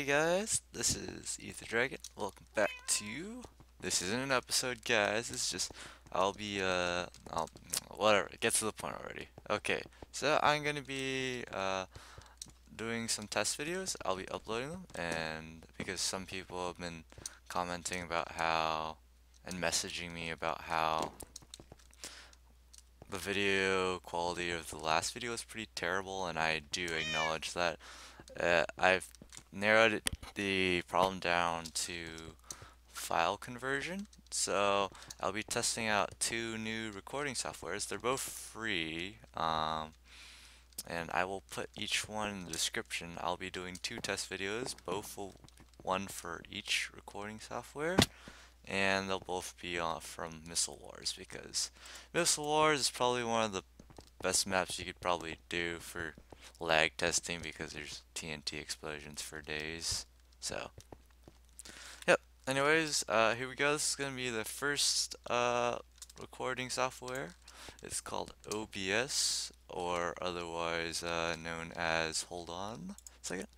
Hey guys, this is Ether Dragon. Welcome back to. This isn't an episode, guys. It's just I'll be uh, I'll whatever. Get to the point already. Okay, so I'm gonna be uh doing some test videos. I'll be uploading them, and because some people have been commenting about how and messaging me about how the video quality of the last video was pretty terrible, and I do acknowledge that. Uh, I've narrowed the problem down to file conversion. So I'll be testing out two new recording softwares. They're both free. Um, and I will put each one in the description. I'll be doing two test videos, both will, one for each recording software, and they'll both be uh, from Missile Wars because Missile Wars is probably one of the best maps you could probably do for lag testing because there's TNT explosions for days. So, yep. Anyways, uh, here we go. This is gonna be the first uh, recording software. It's called OBS, or otherwise uh, known as. Hold on second.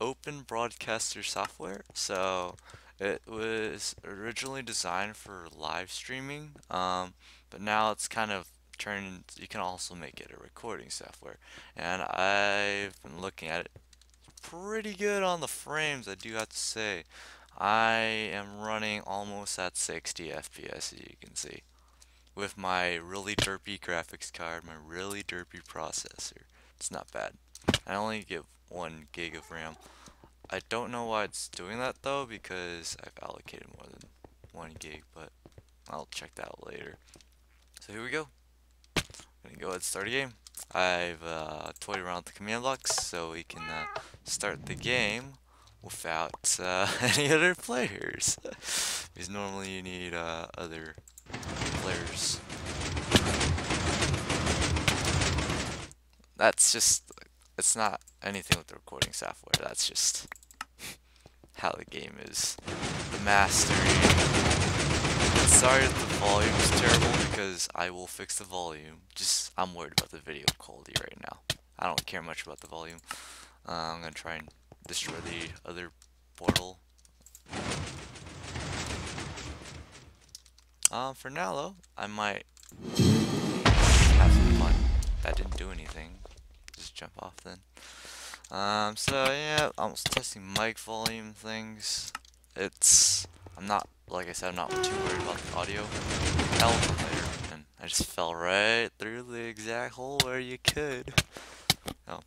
Open Broadcaster Software. So, it was originally designed for live streaming, um, but now it's kind of turn you can also make it a recording software. And I've been looking at it pretty good on the frames I do have to say. I am running almost at 60 FPS as you can see with my really derpy graphics card my really derpy processor. It's not bad. I only get one gig of RAM. I don't know why it's doing that though because I've allocated more than one gig but I'll check that later. So here we go gonna go ahead and start a game. I've uh, toyed around with the command blocks so we can uh, start the game without uh, any other players. because normally you need uh, other players. That's just, it's not anything with the recording software, that's just how the game is. The mastering Sorry volume is terrible because I will fix the volume. Just, I'm worried about the video quality right now. I don't care much about the volume. Uh, I'm gonna try and destroy the other portal. Um, for now though, I might have some fun. That didn't do anything. Just jump off then. Um, so yeah, I was testing mic volume things. It's, I'm not like I said, I'm not too worried about the audio later, and I just fell right through the exact hole where you could. Oh.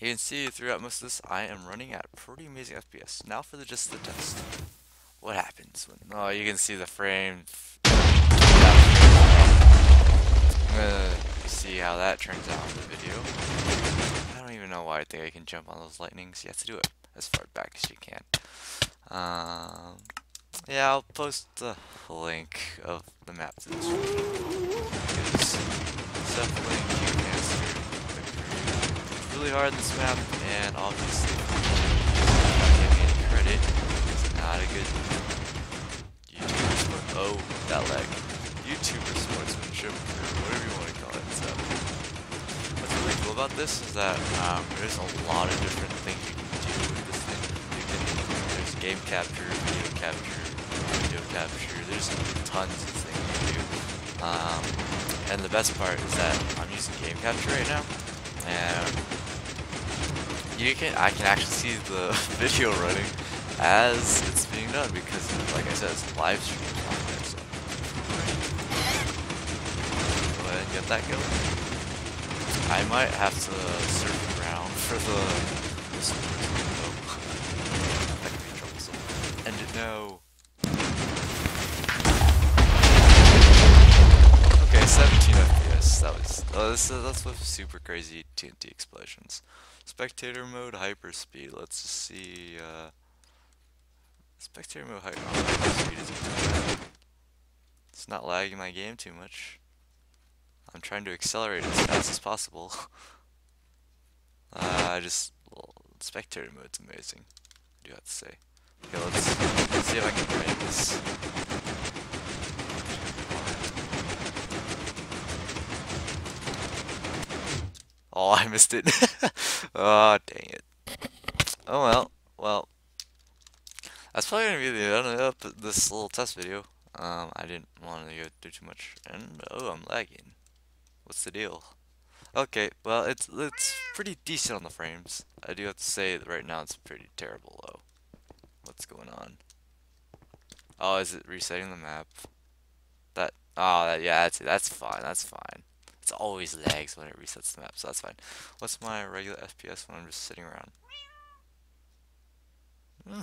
You can see throughout most of this, I am running at pretty amazing FPS. Now for the just the test. What happens when, oh, you can see the frame. I'm gonna see how that turns out in the video. I don't even know why I think I can jump on those lightnings. You have to do it as far back as you can. Um, yeah, I'll post the link of the map to this It's really hard in this map, and obviously, giving credit, it's not a good YouTuber sport. Oh, that leg. YouTuber sportsmanship, or whatever you want to call it. So, what's really cool about this is that um, there's a lot of different things you can do with this thing. You can, there's game capture, video capture, capture. There's tons of things to do. Um, and the best part is that I'm using game capture right now, and you can I can actually see the video running as it's being done because, like I said, it's live stream on there. So go ahead and get that going. I might have to surf around for the. And no. that was oh, this, that's with super crazy TNT explosions. Spectator mode, hyperspeed. Let's just see. Uh, spectator mode, hyper hyperspeed is It's not lagging my game too much. I'm trying to accelerate as fast as possible. uh, I just well, spectator mode's amazing. I do have to say. Okay, let's, let's see if I can grade this. Oh, I missed it. oh, dang it. Oh well. well, that's probably gonna be the end of this little test video. Um, I didn't want to go through too much, and oh, I'm lagging. What's the deal? Okay, well, it's it's pretty decent on the frames. I do have to say that right now it's pretty terrible though. What's going on? Oh, is it resetting the map? That oh that, yeah, that's that's fine. That's fine. It's always lags when it resets the map, so that's fine. What's my regular FPS when I'm just sitting around? Hmm,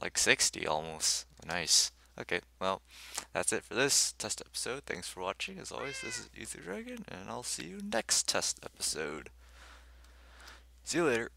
like 60 almost. Nice. Okay, well, that's it for this test episode. Thanks for watching. As always, this is Ether Dragon, and I'll see you next test episode. See you later.